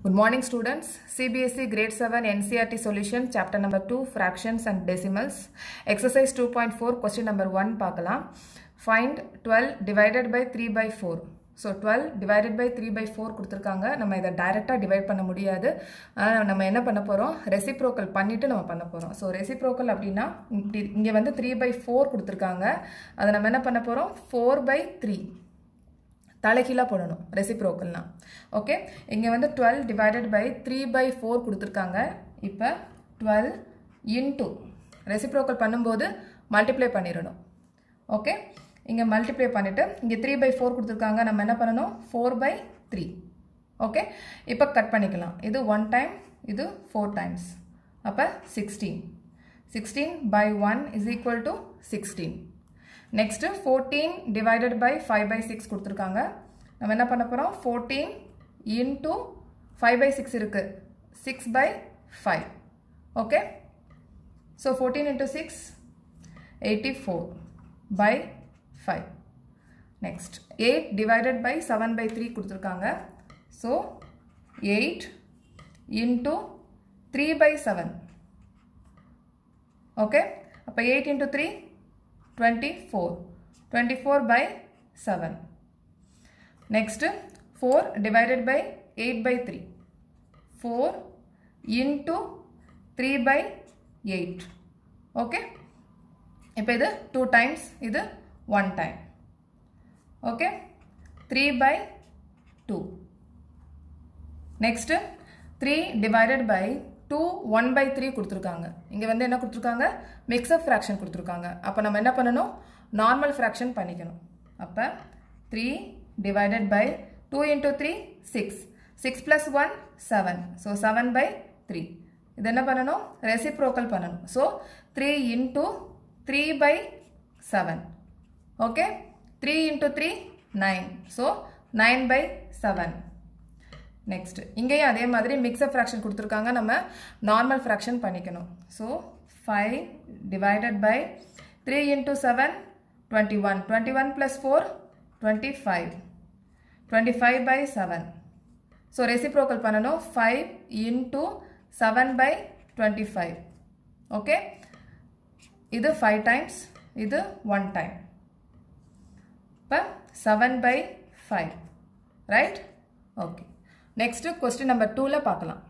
Good morning students. CBSE grade 7 NCRT solution chapter number 2 fractions and decimals. Exercise 2.4 question number 1 பார்க்கலாம். Find 12 divided by 3 by 4. So twelve divided by three by four கொடுத்துருக்காங்க நம்ம இதை டைரெக்டாக divide பண்ண முடியாது ஆனால் நம்ம என்ன பண்ண போகிறோம் ரெசிப்ரோக்கல் பண்ணிவிட்டு நம்ம பண்ண போகிறோம் ஸோ ரெசிப்ரோக்கல் அப்படின்னா இப்படி இங்கே வந்து த்ரீ பை ஃபோர் கொடுத்துருக்காங்க அதை நம்ம என்ன பண்ண போகிறோம் ஃபோர் பை த்ரீ தலைகீழாக போடணும் ரெசிப்ரோக்கல்னால் ஓகே இங்கே வந்து twelve divided by three by four கொடுத்துருக்காங்க. இப்போ டுவெல் இன்டூ ரெசிப்ரோக்கல் பண்ணும்போது மல்டிப்ளை பண்ணிடணும். ஓகே இங்கே மல்டிப்ளை பண்ணிவிட்டு இங்கே த்ரீ பை ஃபோர் கொடுத்துருக்காங்க. நம்ம என்ன பண்ணணும்? ஃபோர் பை த்ரீ ஓகே இப்போ கட் பண்ணிக்கலாம். இது ஒன் டைம் இது ஃபோர் டைம்ஸ் அப்போ sixteen sixteen by one is equal to sixteen next fourteen divided by five by six கொடுத்துருக்காங்க. நம்ம என்ன பண்ண போகிறோம் fourteen into five by six இருக்குது six by five okay so fourteen into six eighty four by five next eight divided by seven by three கொடுத்துருக்காங்க. So eight into three by seven okay அப்போ eight into three twenty four twenty four by seven next four divided by eight by three four into three by eight okay இப்போ இது two times இது one time okay three by two next three divided by two one by three கொடுத்துருக்காங்க. இங்கே வந்து என்ன கொடுத்துருக்காங்க? Mix-up fraction கொடுத்துருக்காங்க. அப்போ நம்ம என்ன பண்ணணும்? நார்மல் ஃப்ராக்ஷன் பண்ணிக்கணும். அப்போ three divided by two into three six six plus one seven so seven by three இது என்ன பண்ணணும்? ரெசிப்ரோக்கல் பண்ணணும். So three into three by seven okay three into three nine so nine by seven next இங்கேயும் அதே மாதிரி mixture fraction கொடுத்துருக்காங்க. நம்ம normal fraction பண்ணிக்கணும். So five divided by three into seven twenty one twenty one plus four twenty five twenty five by seven so reciprocal பண்ணணும். Five into seven by twenty five okay இது five times இது one time இப்போ seven by five right okay next question number டூவில் பார்க்கலாம்.